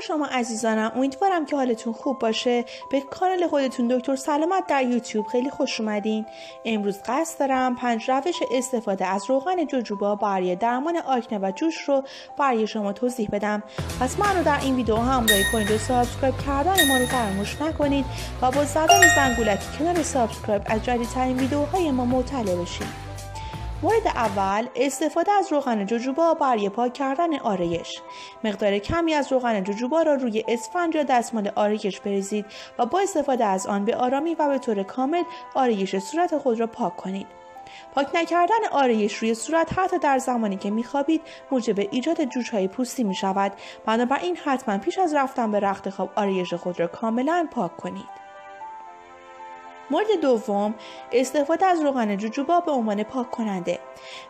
شما عزیزانم امیدوارم که حالتون خوب باشه. به کانال خودتون دکتر سلامت در یوتیوب خیلی خوش اومدین. امروز قصد دارم پنج روش استفاده از روغن جوجوبا برای درمان آکنه و جوش رو برای شما توضیح بدم. پس من رو در این ویدیو همراهی کنید و subscribe کردن ما رو فراموش نکنید و با زدن زنگولک کنار subscribe از جدیدترین ویدیوهای ما مطلع بشید. مورد اول استفاده از روغن جوجوبا برای پاک کردن آرایش. مقدار کمی از روغن جوجوبا را روی اسفنج یا دستمال آرایش بریزید و با استفاده از آن به آرامی و به طور کامل آرایش صورت خود را پاک کنید. پاک نکردن آرایش روی صورت حتی در زمانی که میخوابید موجب ایجاد جوش های پوستی می شود بنابراین حتما پیش از رفتن به رخت خواب آرایش خود را کاملا پاک کنید. مورد دوم استفاده از روغن جوجوبا به عنوان پاک کننده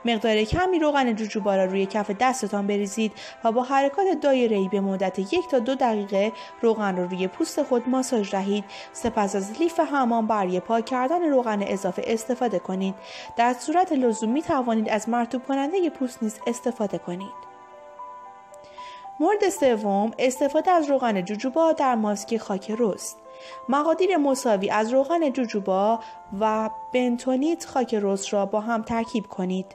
مقدار کمی روغن جوجوبا را روی کف دستتان بریزید و با حرکات دایره‌ای به مدت یک تا دو دقیقه روغن را رو روی پوست خود ماساژ دهید. سپس از لیف حمام برای پاک کردن روغن اضافه استفاده کنید. در صورت لزوم می توانید از مرطوب کننده پوست نیز استفاده کنید. مورد سوم استفاده از روغن جوجوبا در ماسک خاک رست مقادیر مساوی از روغن جوجوبا و بنتونیت خاک رس را با هم ترکیب کنید.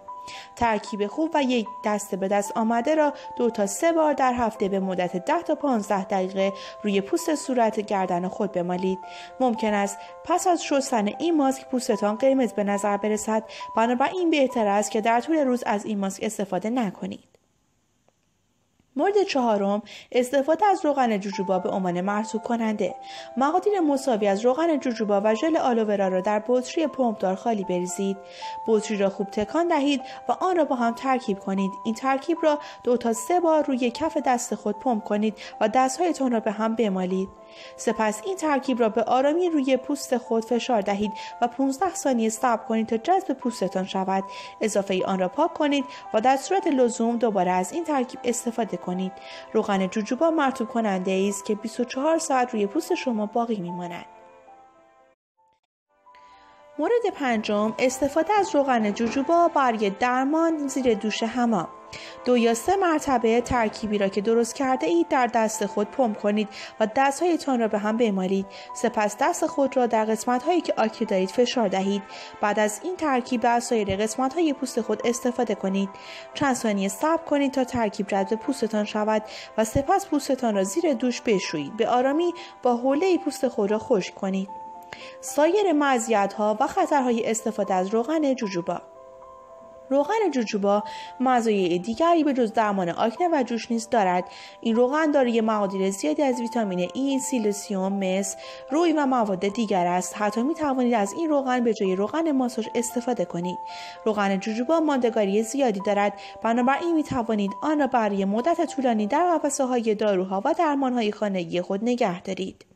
ترکیب خوب و یک دسته به دست آمده را دو تا سه بار در هفته به مدت 10 تا 15 دقیقه روی پوست صورت گردن خود بمالید. ممکن است پس از شستن این ماسک پوستتان قرمز به نظر برسد بنابراین بهتر است که در طول روز از این ماسک استفاده نکنید. مورد چهارم استفاده از روغن جوجوبا به عنوان مرسوب کننده. مقادیر مساوی از روغن جوجوبا و ژل آلوورا را در بطری پمپدار خالی بریزید. بطری را خوب تکان دهید و آن را با هم ترکیب کنید. این ترکیب را دو تا سه بار روی کف دست خود پمپ کنید و دستهایتان را به هم بمالید. سپس این ترکیب را به آرامی روی پوست خود فشار دهید و 15 ثانیه صبر کنید تا جذب پوستتان شود. اضافه ای آن را پاک کنید و در صورت لزوم دوباره از این ترکیب استفاده کنید روغن جوجوبا مرتوب کننده است که 24 ساعت روی پوست شما باقی میماند. مورد پنجم استفاده از روغن جوجوبا برای درمان زیر دوش حمام. دو یا سه مرتبه ترکیبی را که درست کرده اید در دست خود پمپ کنید و دستهایتان را به هم بمالید. سپس دست خود را در قسمت هایی که آکی دارید فشار دهید. بعد از این ترکیب در سایر قسمت های پوست خود استفاده کنید. چند ثانیه صبر کنید تا ترکیب جذب پوستتان شود و سپس پوستتان را زیر دوش بشویید. به آرامی با حوله پوست خود را خشک کنید. سایر مزیت ها و خطرهای استفاده از روغن جوجوبا. روغن جوجوبا مزایای دیگری به جز درمان آکنه و جوش نیز دارد. این روغن دارای مقادیر زیادی از ویتامین ای سیلیسیوم مس روی و مواد دیگر است. حتی می توانید از این روغن به جای روغن ماساژ استفاده کنید. روغن جوجوبا ماندگاری زیادی دارد. بنابراین می توانید آن را برای مدت طولانی در قفسه های داروها و درمان های خانگی خود نگه دارید.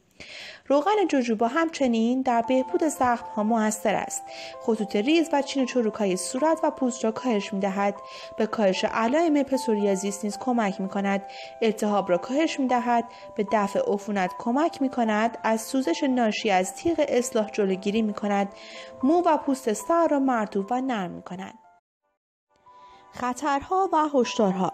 روغن جوجوبا همچنین در بهبود زخم ها موثر است. خطوط ریز و چین چروک های صورت و پوست را کاهش می دهد به کاهش علائم پسوریازیس نیز کمک می کند التهاب را کاهش می دهد به دفع عفونت کمک می کند از سوزش ناشی از تیغ اصلاح جلوگیری می کند مو و پوست سر را مرطوب و نرم می کند خطرها و هشدارها.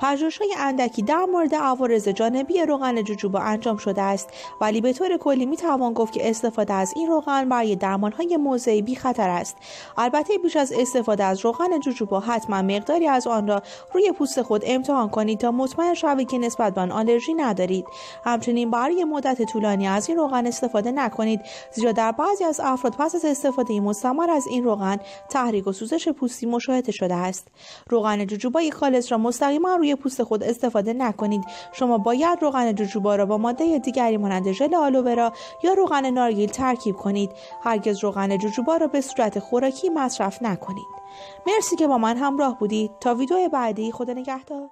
پژوهش های اندکی در مورد عوارض جانبی روغن جوجوبا انجام شده است. ولی به طور کلی می توان گفت که استفاده از این روغن برای درمان های موضعی بی خطر است. البته بیش از استفاده از روغن جوجوبا حتما مقداری از آن را روی پوست خود امتحان کنید تا مطمئن شوید که نسبت به آن آلرژی ندارید. همچنین برای مدت طولانی از این روغن استفاده نکنید. زیرا در بعضی از افراد پس از استفاده مستمر از این روغن تحریک و سوزش پوستی مشاهده شده است. روغن جوجوبای خالص را مستقیما روی پوست خود استفاده نکنید. شما باید روغن جوجوبا را با ماده دیگری مانند ژل آلوورا یا روغن نارگیل ترکیب کنید. هرگز روغن جوجوبا را به صورت خوراکی مصرف نکنید. مرسی که با من همراه بودید. تا ویدیو بعدی خدا نگهدار.